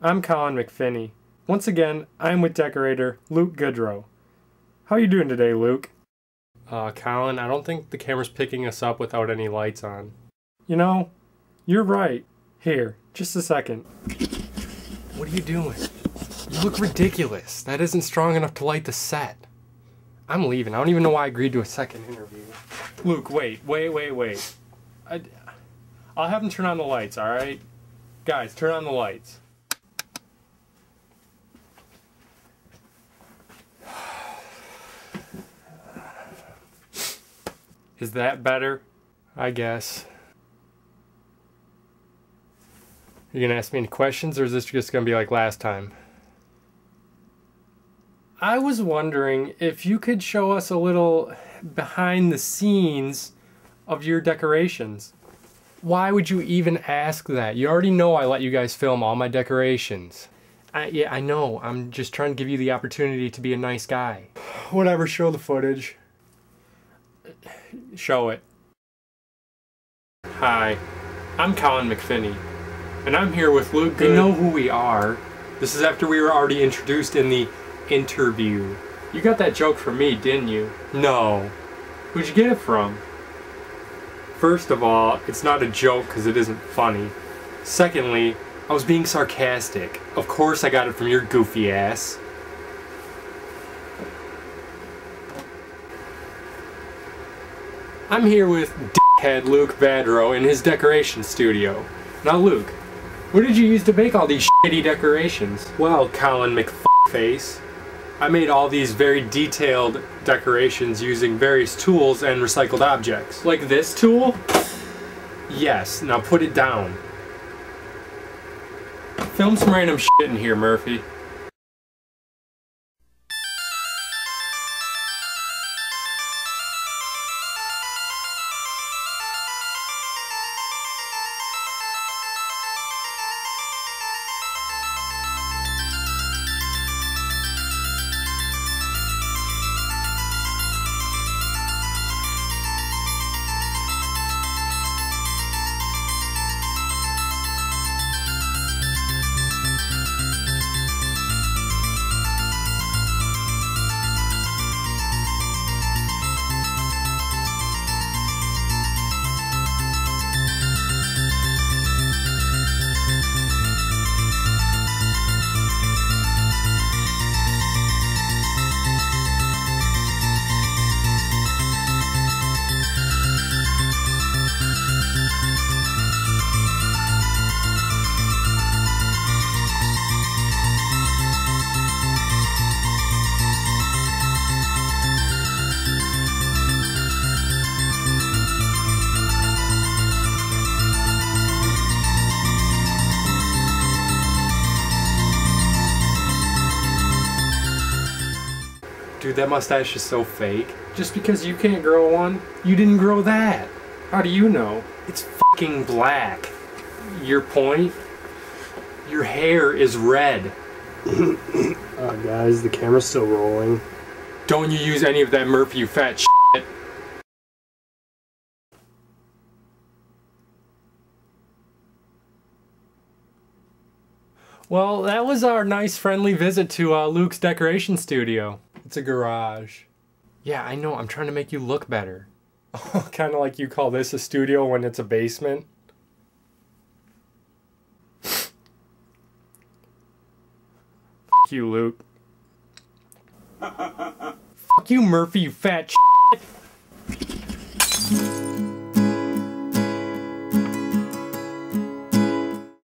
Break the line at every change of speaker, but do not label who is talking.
I'm Colin McFinney. Once again, I'm with decorator Luke Goodrow. How are you doing today, Luke? Uh, Colin, I don't think the camera's picking us up without any lights on. You know, you're right. Here, just a second. What are you doing? You look ridiculous. That isn't strong enough to light the set. I'm leaving. I don't even know why I agreed to a second interview. Luke, wait, wait, wait, wait. I, I'll have him turn on the lights, alright? Guys, turn on the lights. Is that better? I guess. You gonna ask me any questions or is this just gonna be like last time? I was wondering if you could show us a little behind the scenes of your decorations. Why would you even ask that? You already know I let you guys film all my decorations. I, yeah, I know. I'm just trying to give you the opportunity to be a nice guy. Whatever, show the footage. Show it. Hi, I'm Colin McFinney, and I'm here with Luke. They know who we are. This is after we were already introduced in the interview. You got that joke from me, didn't you? No. Who'd you get it from? First of all, it's not a joke because it isn't funny. Secondly, I was being sarcastic. Of course I got it from your goofy ass. I'm here with dickhead Luke Badro in his decoration studio. Now Luke, what did you use to make all these shitty decorations? Well, Colin McFace, I made all these very detailed decorations using various tools and recycled objects. Like this tool? Yes, now put it down. Film some random shit in here, Murphy. Dude, that mustache is so fake. Just because you can't grow one, you didn't grow that. How do you know? It's fucking black. Your point? Your hair is red.
uh, guys, the camera's still rolling.
Don't you use any of that Murphy, you fat shit. Well, that was our nice friendly visit to uh, Luke's decoration studio. It's a garage. Yeah, I know. I'm trying to make you look better. kind of like you call this a studio when it's a basement. Fuck you, Luke. Fuck you, Murphy, you fat shit.